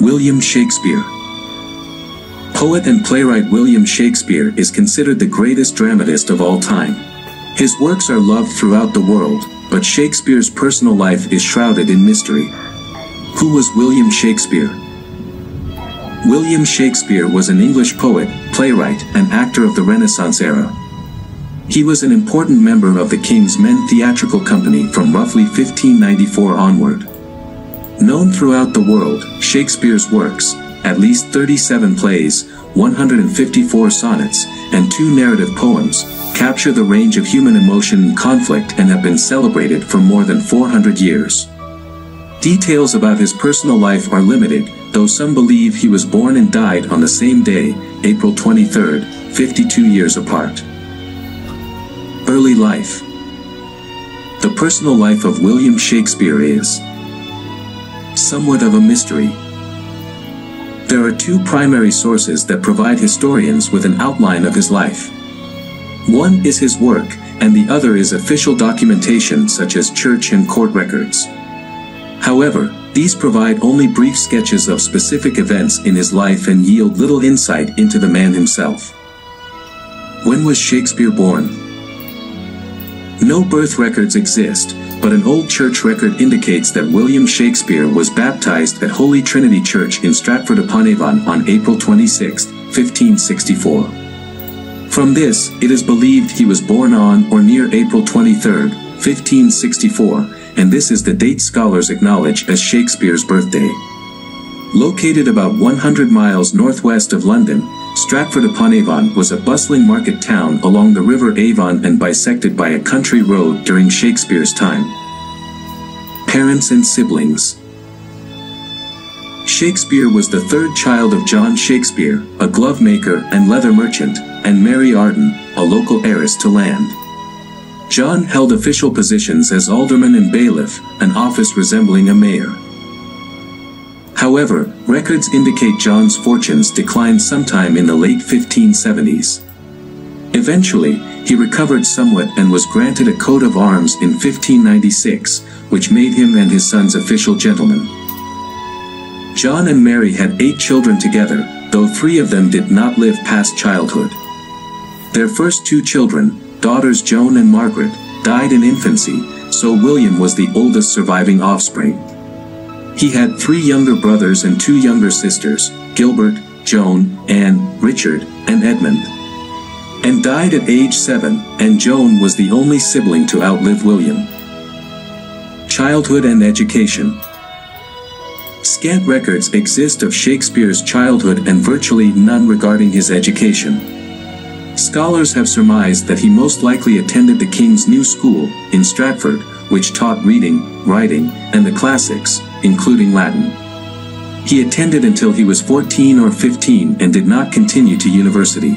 William Shakespeare Poet and playwright William Shakespeare is considered the greatest dramatist of all time. His works are loved throughout the world, but Shakespeare's personal life is shrouded in mystery. Who was William Shakespeare? William Shakespeare was an English poet, playwright, and actor of the Renaissance era. He was an important member of the King's Men Theatrical Company from roughly 1594 onward. Known throughout the world, Shakespeare's works, at least 37 plays, 154 sonnets, and two narrative poems, capture the range of human emotion and conflict and have been celebrated for more than 400 years. Details about his personal life are limited, though some believe he was born and died on the same day, April 23, 52 years apart. Early life The personal life of William Shakespeare is somewhat of a mystery. There are two primary sources that provide historians with an outline of his life. One is his work, and the other is official documentation such as church and court records. However, these provide only brief sketches of specific events in his life and yield little insight into the man himself. When was Shakespeare born? No birth records exist, but an old church record indicates that William Shakespeare was baptized at Holy Trinity Church in Stratford-upon-Avon on April 26, 1564. From this, it is believed he was born on or near April 23, 1564, and this is the date scholars acknowledge as Shakespeare's birthday. Located about 100 miles northwest of London, Stratford-upon-Avon was a bustling market town along the River Avon and bisected by a country road during Shakespeare's time. Parents and siblings Shakespeare was the third child of John Shakespeare, a glove maker and leather merchant, and Mary Arden, a local heiress to land. John held official positions as alderman and bailiff, an office resembling a mayor. However, records indicate John's fortunes declined sometime in the late 1570s. Eventually, he recovered somewhat and was granted a coat of arms in 1596, which made him and his sons official gentlemen. John and Mary had eight children together, though three of them did not live past childhood. Their first two children, daughters Joan and Margaret, died in infancy, so William was the oldest surviving offspring. He had three younger brothers and two younger sisters, Gilbert, Joan, Anne, Richard, and Edmund. And died at age seven, and Joan was the only sibling to outlive William. Childhood and Education Scant records exist of Shakespeare's childhood and virtually none regarding his education. Scholars have surmised that he most likely attended the King's New School, in Stratford, which taught reading, writing, and the classics, including Latin. He attended until he was 14 or 15 and did not continue to university.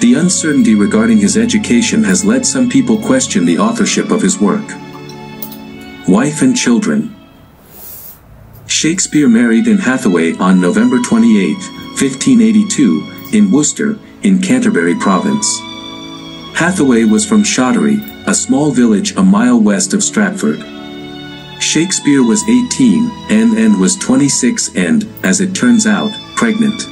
The uncertainty regarding his education has led some people question the authorship of his work. Wife and children Shakespeare married Anne Hathaway on November 28, 1582, in Worcester, in Canterbury Province. Hathaway was from Shottery, a small village a mile west of Stratford. Shakespeare was 18, and Anne was 26 and, as it turns out, pregnant.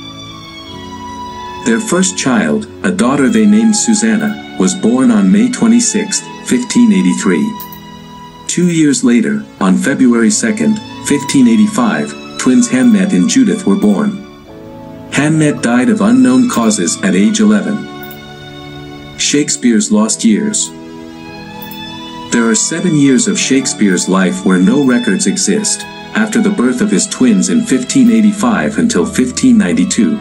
Their first child, a daughter they named Susanna, was born on May 26, 1583. Two years later, on February 2, 1585, twins Hamnet and Judith were born. Hamnet died of unknown causes at age 11. Shakespeare's Lost Years There are seven years of Shakespeare's life where no records exist, after the birth of his twins in 1585 until 1592.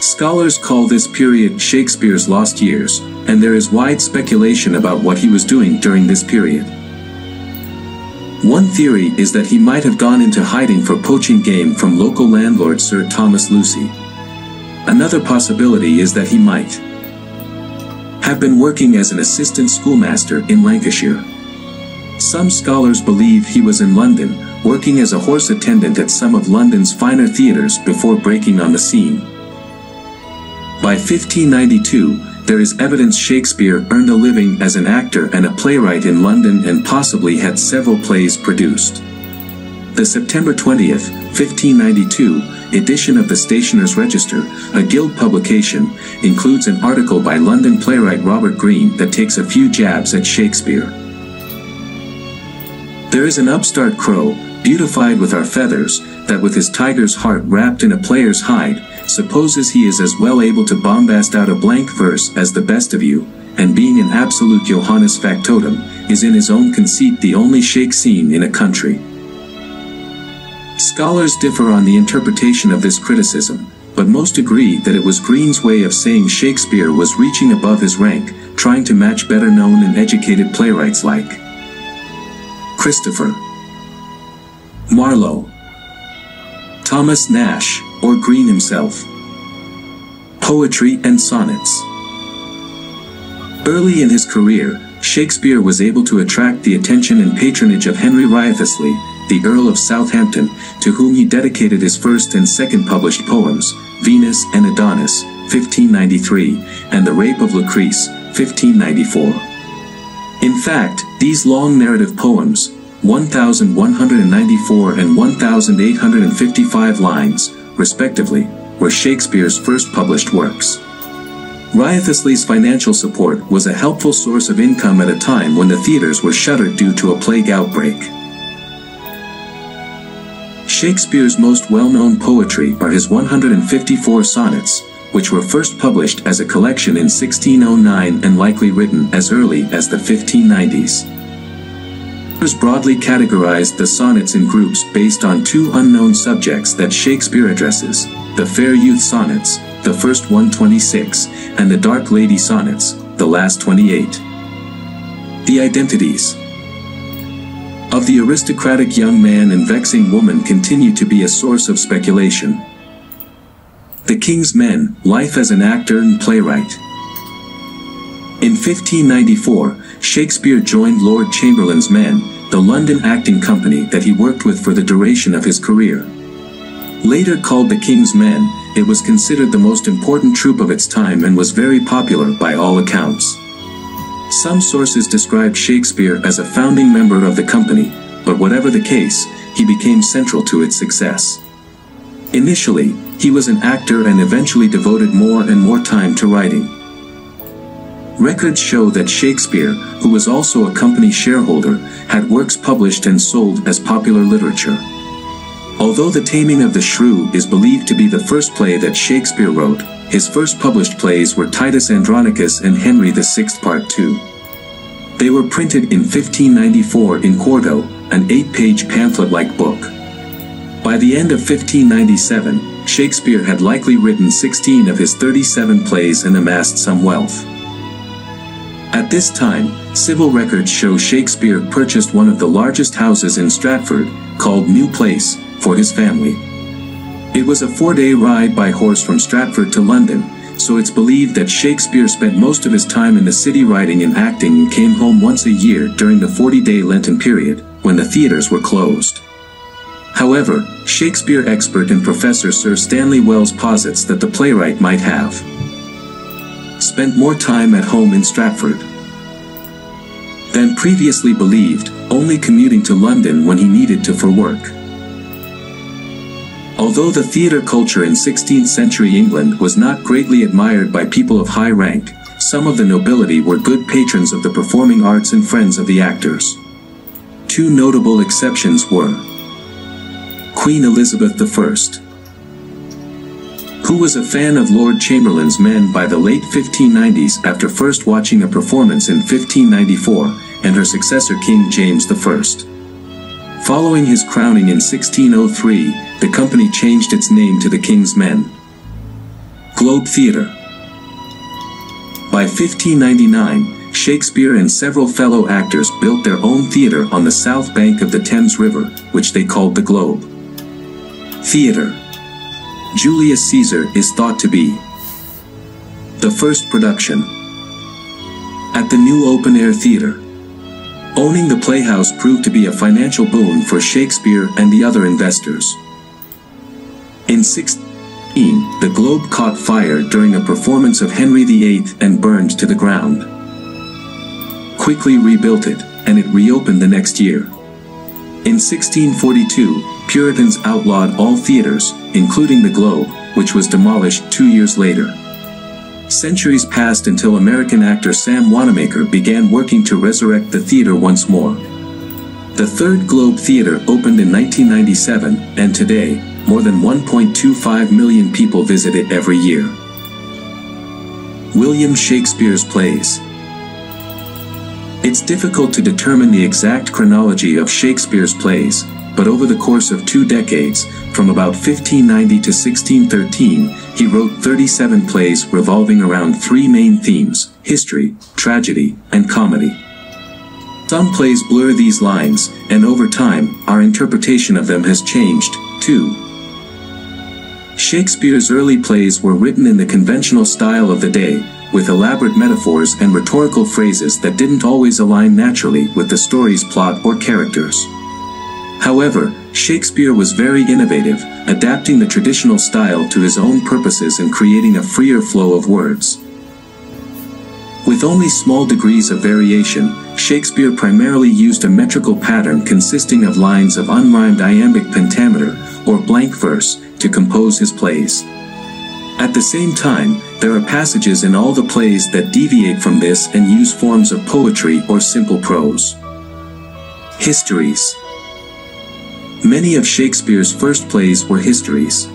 Scholars call this period Shakespeare's Lost Years, and there is wide speculation about what he was doing during this period. One theory is that he might have gone into hiding for poaching game from local landlord Sir Thomas Lucy. Another possibility is that he might have been working as an assistant schoolmaster in Lancashire. Some scholars believe he was in London, working as a horse attendant at some of London's finer theatres before breaking on the scene. By 1592, there is evidence Shakespeare earned a living as an actor and a playwright in London and possibly had several plays produced. The September 20th, 1592, edition of the Stationer's Register, a Guild publication, includes an article by London playwright Robert Greene that takes a few jabs at Shakespeare. There is an upstart crow, beautified with our feathers, that with his tiger's heart wrapped in a player's hide, supposes he is as well able to bombast out a blank verse as the best of you, and being an absolute Johannes factotum, is in his own conceit the only shake scene in a country. Scholars differ on the interpretation of this criticism, but most agree that it was Greene's way of saying Shakespeare was reaching above his rank, trying to match better known and educated playwrights like Christopher Marlowe Thomas Nash, or Greene himself. Poetry and Sonnets Early in his career, Shakespeare was able to attract the attention and patronage of Henry Wriothesley, the Earl of Southampton, to whom he dedicated his first and second published poems, Venus and Adonis, 1593, and The Rape of Lucrece, 1594. In fact, these long narrative poems, 1,194 and 1,855 lines, respectively, were Shakespeare's first published works. Wriothesley's financial support was a helpful source of income at a time when the theaters were shuttered due to a plague outbreak. Shakespeare's most well-known poetry are his 154 sonnets, which were first published as a collection in 1609 and likely written as early as the 1590s. Authors broadly categorized the sonnets in groups based on two unknown subjects that Shakespeare addresses, the Fair Youth Sonnets, the first 126, and the Dark Lady Sonnets, the last 28. The identities of the aristocratic young man and vexing woman continue to be a source of speculation. The King's Men, Life as an Actor and Playwright In 1594, Shakespeare joined Lord Chamberlain's Men, the London acting company that he worked with for the duration of his career. Later called the King's Men, it was considered the most important troupe of its time and was very popular by all accounts. Some sources describe Shakespeare as a founding member of the company, but whatever the case, he became central to its success. Initially, he was an actor and eventually devoted more and more time to writing. Records show that Shakespeare, who was also a company shareholder, had works published and sold as popular literature. Although The Taming of the Shrew is believed to be the first play that Shakespeare wrote, his first published plays were Titus Andronicus and Henry VI Part II. They were printed in 1594 in quarto, an eight-page pamphlet-like book. By the end of 1597, Shakespeare had likely written 16 of his 37 plays and amassed some wealth. At this time, civil records show Shakespeare purchased one of the largest houses in Stratford, called New Place, for his family. It was a four-day ride by horse from Stratford to London, so it's believed that Shakespeare spent most of his time in the city writing and acting and came home once a year during the 40-day Lenten period, when the theaters were closed. However, Shakespeare expert and professor Sir Stanley Wells posits that the playwright might have spent more time at home in Stratford than previously believed, only commuting to London when he needed to for work. Although the theatre culture in 16th century England was not greatly admired by people of high rank, some of the nobility were good patrons of the performing arts and friends of the actors. Two notable exceptions were Queen Elizabeth I who was a fan of Lord Chamberlain's men by the late 1590s after first watching a performance in 1594, and her successor King James I. Following his crowning in 1603, the company changed its name to the King's Men. Globe Theatre By 1599, Shakespeare and several fellow actors built their own theatre on the south bank of the Thames River, which they called the Globe. Theatre Julius Caesar is thought to be the first production at the new open-air theater. Owning the playhouse proved to be a financial boon for Shakespeare and the other investors. In 16, the Globe caught fire during a performance of Henry VIII and burned to the ground. Quickly rebuilt it, and it reopened the next year. In 1642, Puritans outlawed all theaters, including the Globe, which was demolished two years later. Centuries passed until American actor Sam Wanamaker began working to resurrect the theater once more. The Third Globe Theater opened in 1997, and today, more than 1.25 million people visit it every year. William Shakespeare's Plays It's difficult to determine the exact chronology of Shakespeare's plays, but over the course of two decades, from about 1590 to 1613, he wrote 37 plays revolving around three main themes, history, tragedy, and comedy. Some plays blur these lines, and over time, our interpretation of them has changed, too. Shakespeare's early plays were written in the conventional style of the day, with elaborate metaphors and rhetorical phrases that didn't always align naturally with the story's plot or characters. However, Shakespeare was very innovative, adapting the traditional style to his own purposes and creating a freer flow of words. With only small degrees of variation, Shakespeare primarily used a metrical pattern consisting of lines of unrhymed iambic pentameter, or blank verse, to compose his plays. At the same time, there are passages in all the plays that deviate from this and use forms of poetry or simple prose. Histories Many of Shakespeare's first plays were histories.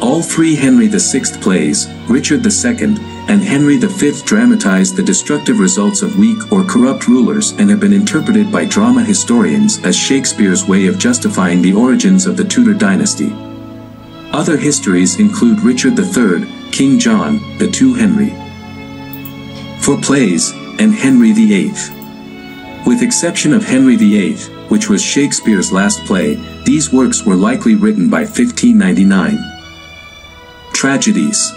All three Henry VI plays, Richard II, and Henry V dramatized the destructive results of weak or corrupt rulers and have been interpreted by drama historians as Shakespeare's way of justifying the origins of the Tudor dynasty. Other histories include Richard III, King John, the Two Henry IV plays, and Henry VIII. With exception of Henry VIII, which was Shakespeare's last play, these works were likely written by 1599. Tragedies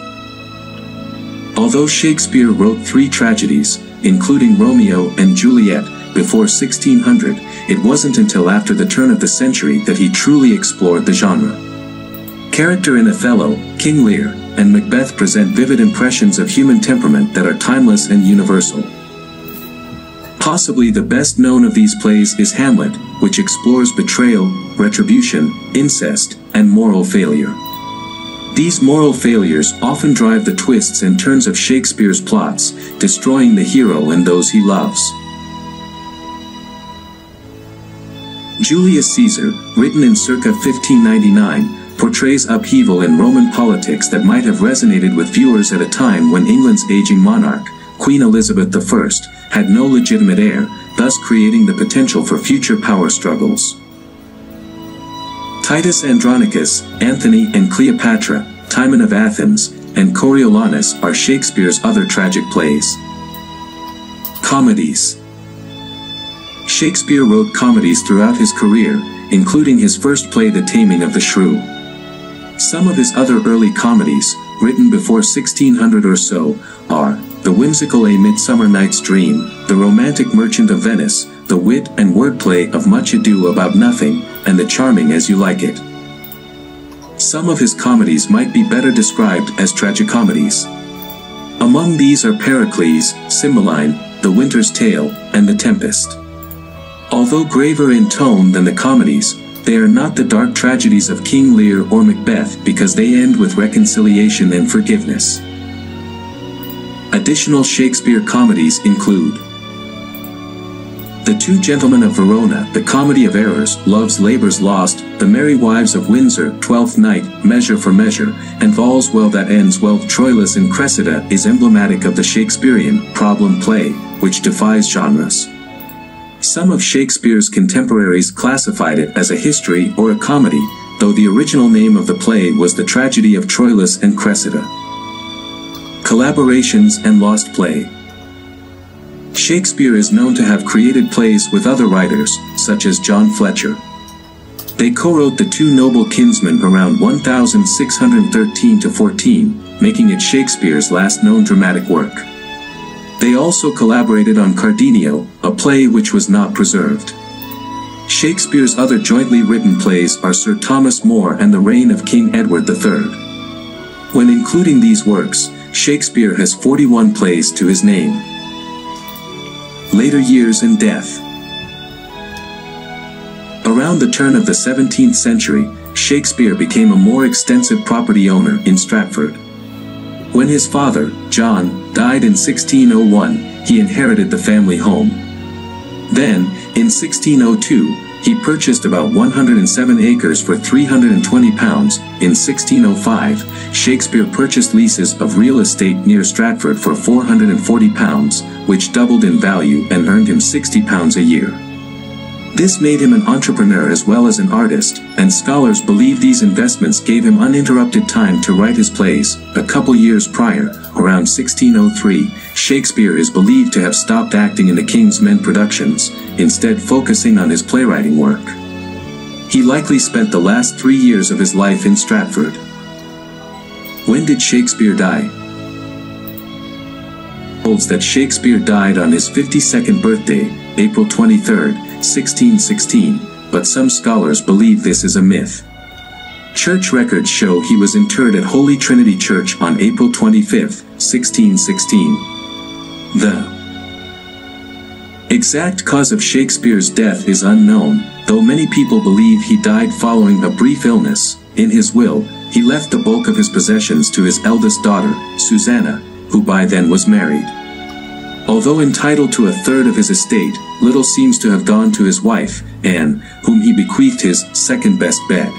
Although Shakespeare wrote three tragedies, including Romeo and Juliet, before 1600, it wasn't until after the turn of the century that he truly explored the genre. Character in Othello, King Lear, and Macbeth present vivid impressions of human temperament that are timeless and universal. Possibly the best known of these plays is Hamlet, which explores betrayal, retribution, incest, and moral failure. These moral failures often drive the twists and turns of Shakespeare's plots, destroying the hero and those he loves. Julius Caesar, written in circa 1599, portrays upheaval in Roman politics that might have resonated with viewers at a time when England's aging monarch, Queen Elizabeth I, had no legitimate heir, thus creating the potential for future power struggles. Titus Andronicus, Antony and Cleopatra, Timon of Athens, and Coriolanus are Shakespeare's other tragic plays. Comedies Shakespeare wrote comedies throughout his career, including his first play The Taming of the Shrew. Some of his other early comedies, written before 1600 or so, are the whimsical A Midsummer Night's Dream, The Romantic Merchant of Venice, the wit and wordplay of Much Ado About Nothing, and the charming As You Like It. Some of his comedies might be better described as tragicomedies. Among these are Pericles, Cymbeline, The Winter's Tale, and The Tempest. Although graver in tone than the comedies, they are not the dark tragedies of King Lear or Macbeth because they end with reconciliation and forgiveness. Additional Shakespeare comedies include The Two Gentlemen of Verona, The Comedy of Errors, Love's Labour's Lost, The Merry Wives of Windsor, Twelfth Night, Measure for Measure, and All's Well That Ends Well. Troilus and Cressida is emblematic of the Shakespearean problem play, which defies genres. Some of Shakespeare's contemporaries classified it as a history or a comedy, though the original name of the play was The Tragedy of Troilus and Cressida. Collaborations and Lost Play Shakespeare is known to have created plays with other writers, such as John Fletcher. They co-wrote The Two Noble Kinsmen around 1613 to 14, making it Shakespeare's last known dramatic work. They also collaborated on Cardenio, a play which was not preserved. Shakespeare's other jointly written plays are Sir Thomas More and The Reign of King Edward III. When including these works, Shakespeare has 41 plays to his name. Later Years and Death Around the turn of the 17th century, Shakespeare became a more extensive property owner in Stratford. When his father, John, died in 1601, he inherited the family home. Then, in 1602, he purchased about 107 acres for 320 pounds. In 1605, Shakespeare purchased leases of real estate near Stratford for 440 pounds, which doubled in value and earned him 60 pounds a year. This made him an entrepreneur as well as an artist, and scholars believe these investments gave him uninterrupted time to write his plays. A couple years prior, around 1603, Shakespeare is believed to have stopped acting in the King's Men productions, instead focusing on his playwriting work. He likely spent the last three years of his life in Stratford. When did Shakespeare die? Holds that Shakespeare died on his 52nd birthday, April 23, 1616, but some scholars believe this is a myth. Church records show he was interred at Holy Trinity Church on April 25, 1616. The exact cause of Shakespeare's death is unknown, though many people believe he died following a brief illness. In his will, he left the bulk of his possessions to his eldest daughter, Susanna, who by then was married. Although entitled to a third of his estate, little seems to have gone to his wife, Anne, whom he bequeathed his second-best bed.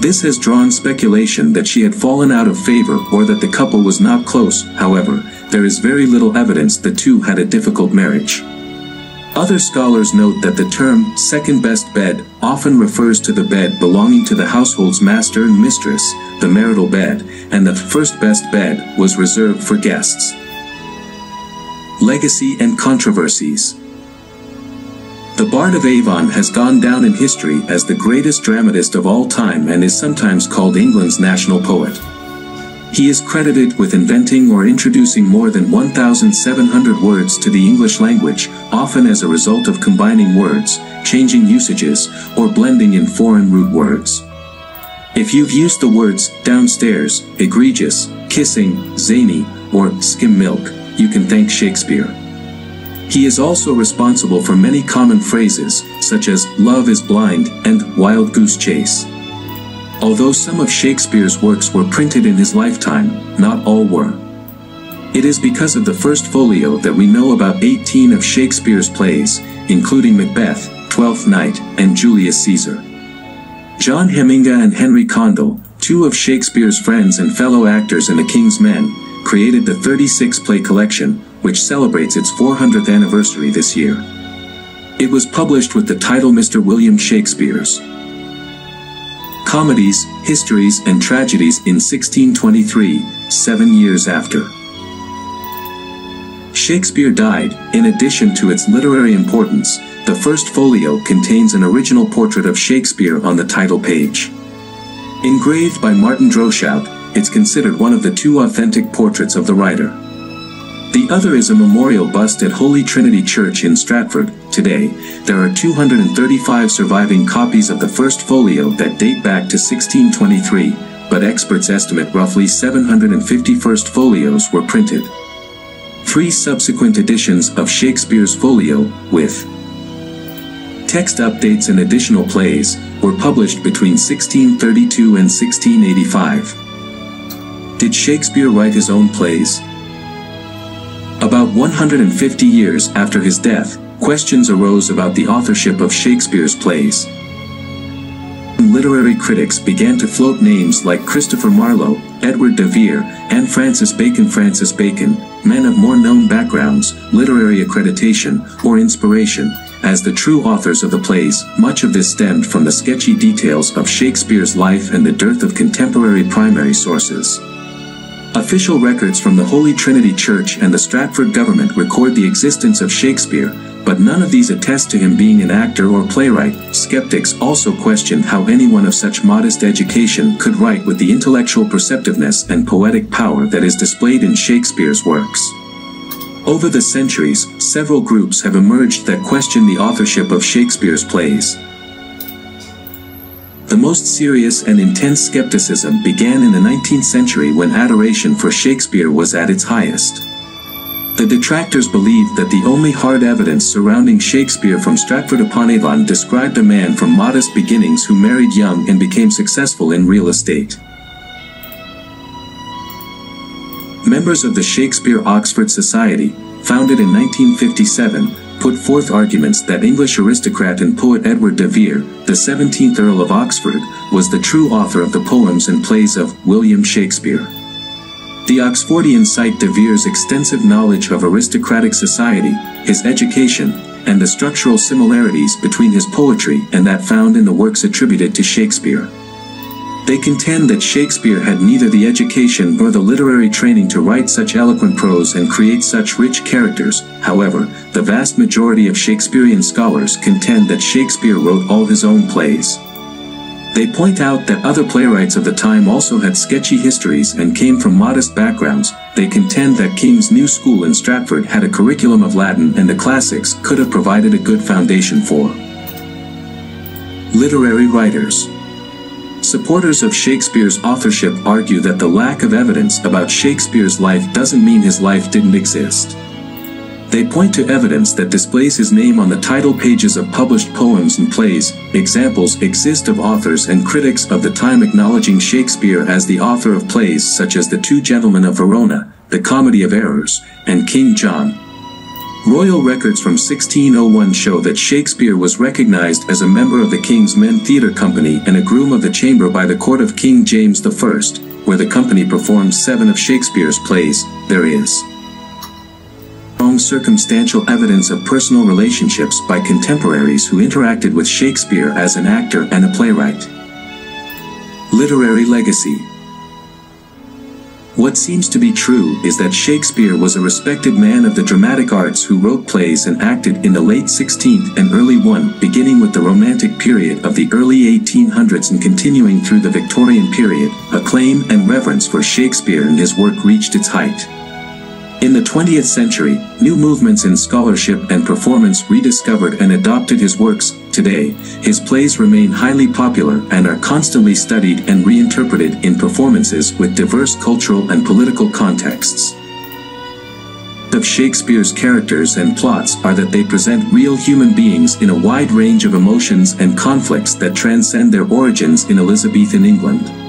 This has drawn speculation that she had fallen out of favor or that the couple was not close, however, there is very little evidence the two had a difficult marriage. Other scholars note that the term second best bed often refers to the bed belonging to the household's master and mistress, the marital bed, and that first best bed was reserved for guests. Legacy and Controversies The Bard of Avon has gone down in history as the greatest dramatist of all time and is sometimes called England's national poet. He is credited with inventing or introducing more than 1,700 words to the English language, often as a result of combining words, changing usages, or blending in foreign root words. If you've used the words downstairs, egregious, kissing, zany, or skim milk, you can thank Shakespeare. He is also responsible for many common phrases, such as love is blind and wild goose chase. Although some of Shakespeare's works were printed in his lifetime, not all were. It is because of the first folio that we know about 18 of Shakespeare's plays, including Macbeth, Twelfth Night, and Julius Caesar. John Heminges and Henry Condell, two of Shakespeare's friends and fellow actors in The King's Men, created the 36 play collection, which celebrates its 400th anniversary this year. It was published with the title Mr. William Shakespeare's Comedies, Histories and Tragedies in 1623, seven years after. Shakespeare died, in addition to its literary importance, the first folio contains an original portrait of Shakespeare on the title page. Engraved by Martin Droeshout, it's considered one of the two authentic portraits of the writer. The other is a memorial bust at Holy Trinity Church in Stratford. Today, there are 235 surviving copies of the first folio that date back to 1623, but experts estimate roughly 750 first folios were printed. Three subsequent editions of Shakespeare's folio, with text updates and additional plays, were published between 1632 and 1685. Did Shakespeare write his own plays? About 150 years after his death, questions arose about the authorship of Shakespeare's plays. Literary critics began to float names like Christopher Marlowe, Edward de Vere, and Francis Bacon Francis Bacon, men of more known backgrounds, literary accreditation, or inspiration, as the true authors of the plays, much of this stemmed from the sketchy details of Shakespeare's life and the dearth of contemporary primary sources. Official records from the Holy Trinity Church and the Stratford government record the existence of Shakespeare, but none of these attest to him being an actor or playwright. Skeptics also question how anyone of such modest education could write with the intellectual perceptiveness and poetic power that is displayed in Shakespeare's works. Over the centuries, several groups have emerged that question the authorship of Shakespeare's plays. The most serious and intense skepticism began in the 19th century when adoration for Shakespeare was at its highest. The detractors believed that the only hard evidence surrounding Shakespeare from Stratford-upon-Avon described a man from modest beginnings who married young and became successful in real estate. Members of the Shakespeare Oxford Society, founded in 1957, put forth arguments that English aristocrat and poet Edward de Vere, the 17th Earl of Oxford, was the true author of the poems and plays of William Shakespeare. The Oxfordians cite de Vere's extensive knowledge of aristocratic society, his education, and the structural similarities between his poetry and that found in the works attributed to Shakespeare. They contend that Shakespeare had neither the education nor the literary training to write such eloquent prose and create such rich characters, however, the vast majority of Shakespearean scholars contend that Shakespeare wrote all his own plays. They point out that other playwrights of the time also had sketchy histories and came from modest backgrounds. They contend that King's New School in Stratford had a curriculum of Latin and the classics could have provided a good foundation for. Literary writers Supporters of Shakespeare's authorship argue that the lack of evidence about Shakespeare's life doesn't mean his life didn't exist. They point to evidence that displays his name on the title pages of published poems and plays. Examples exist of authors and critics of the time acknowledging Shakespeare as the author of plays such as The Two Gentlemen of Verona, The Comedy of Errors, and King John. Royal records from 1601 show that Shakespeare was recognized as a member of the King's Men Theatre Company and a groom of the chamber by the court of King James I, where the company performed seven of Shakespeare's plays, there is strong circumstantial evidence of personal relationships by contemporaries who interacted with Shakespeare as an actor and a playwright. Literary Legacy what seems to be true is that Shakespeare was a respected man of the dramatic arts who wrote plays and acted in the late 16th and early 1, beginning with the Romantic period of the early 1800s and continuing through the Victorian period, acclaim and reverence for Shakespeare and his work reached its height. In the 20th century, new movements in scholarship and performance rediscovered and adopted his works. Today, his plays remain highly popular and are constantly studied and reinterpreted in performances with diverse cultural and political contexts. Of Shakespeare's characters and plots are that they present real human beings in a wide range of emotions and conflicts that transcend their origins in Elizabethan England.